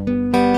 Música